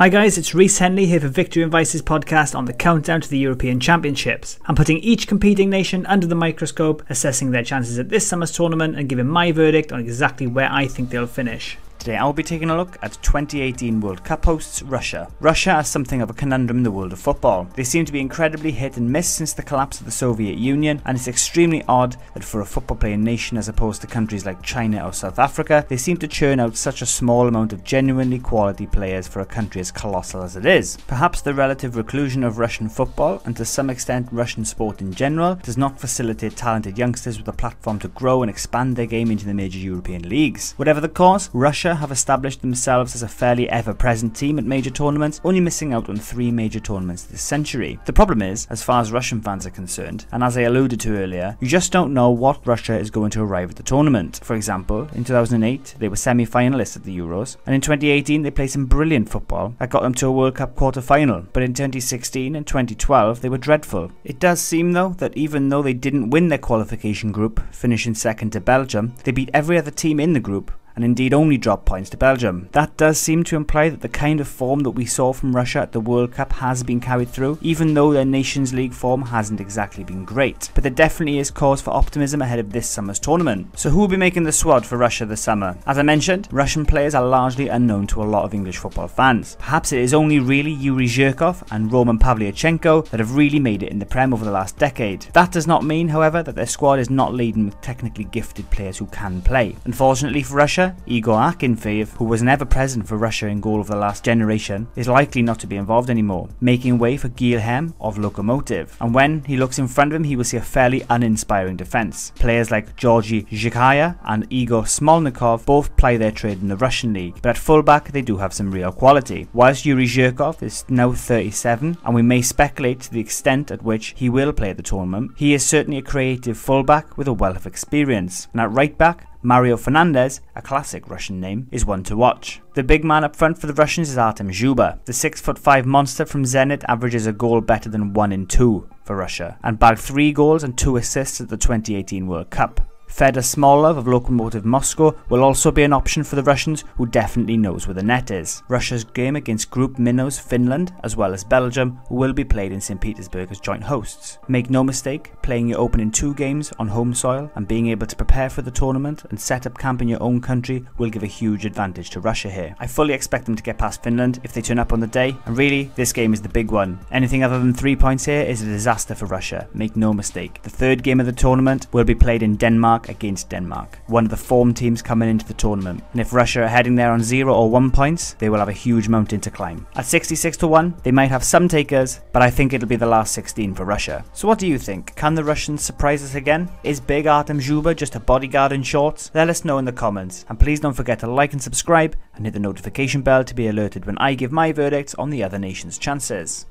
Hi guys, it's Reese Henley here for Victory and Vices podcast on the countdown to the European Championships. I'm putting each competing nation under the microscope, assessing their chances at this summer's tournament and giving my verdict on exactly where I think they'll finish. Today I'll be taking a look at 2018 World Cup hosts Russia. Russia has something of a conundrum in the world of football. They seem to be incredibly hit and miss since the collapse of the Soviet Union, and it's extremely odd that for a football playing nation as opposed to countries like China or South Africa, they seem to churn out such a small amount of genuinely quality players for a country as colossal as it is. Perhaps the relative reclusion of Russian football, and to some extent Russian sport in general, does not facilitate talented youngsters with a platform to grow and expand their game into the major European leagues. Whatever the cause, Russia have established themselves as a fairly ever-present team at major tournaments, only missing out on three major tournaments this century. The problem is, as far as Russian fans are concerned, and as I alluded to earlier, you just don't know what Russia is going to arrive at the tournament. For example, in 2008, they were semi-finalists at the Euros, and in 2018 they played some brilliant football that got them to a World Cup quarter-final, but in 2016 and 2012 they were dreadful. It does seem though that even though they didn't win their qualification group, finishing second to Belgium, they beat every other team in the group and indeed only dropped points to Belgium. That does seem to imply that the kind of form that we saw from Russia at the World Cup has been carried through, even though their Nations League form hasn't exactly been great. But there definitely is cause for optimism ahead of this summer's tournament. So who will be making the squad for Russia this summer? As I mentioned, Russian players are largely unknown to a lot of English football fans. Perhaps it is only really Yuri Zhirkov and Roman Pavlyuchenko that have really made it in the Prem over the last decade. That does not mean, however, that their squad is not laden with technically gifted players who can play. Unfortunately for Russia, Igor Akinfeev, who was never present for Russia in goal of the last generation, is likely not to be involved anymore, making way for Guilherme of Lokomotiv. And when he looks in front of him, he will see a fairly uninspiring defence. Players like Georgi Dzhikiya and Igor Smolnikov both ply their trade in the Russian league, but at fullback they do have some real quality. Whilst Yuri Zhirkov is now 37, and we may speculate to the extent at which he will play at the tournament, he is certainly a creative fullback with a wealth of experience. And at right back, Mario Fernandes, a classic Russian name, is one to watch. The big man up front for the Russians is Artem Dzyuba. The 6'5 monster from Zenit averages a goal better than 1 in 2 for Russia, and bagged 3 goals and 2 assists at the 2018 World Cup. Fedor Smolov of Lokomotiv Moscow will also be an option for the Russians who definitely knows where the net is. Russia's game against Group Minnows Finland as well as Belgium will be played in St Petersburg as joint hosts. Make no mistake, playing your opening two games on home soil and being able to prepare for the tournament and set up camp in your own country will give a huge advantage to Russia here. I fully expect them to get past Finland if they turn up on the day and really this game is the big one. Anything other than three points here is a disaster for Russia, make no mistake. The third game of the tournament will be played in Denmark Denmark against Denmark, one of the form teams coming into the tournament. And if Russia are heading there on 0 or 1 points, they will have a huge mountain to climb. At 66 to 1, they might have some takers, but I think it'll be the last 16 for Russia. So what do you think? Can the Russians surprise us again? Is big Artem Dzyuba just a bodyguard in shorts? Let us know in the comments. And please don't forget to like and subscribe and hit the notification bell to be alerted when I give my verdicts on the other nation's chances.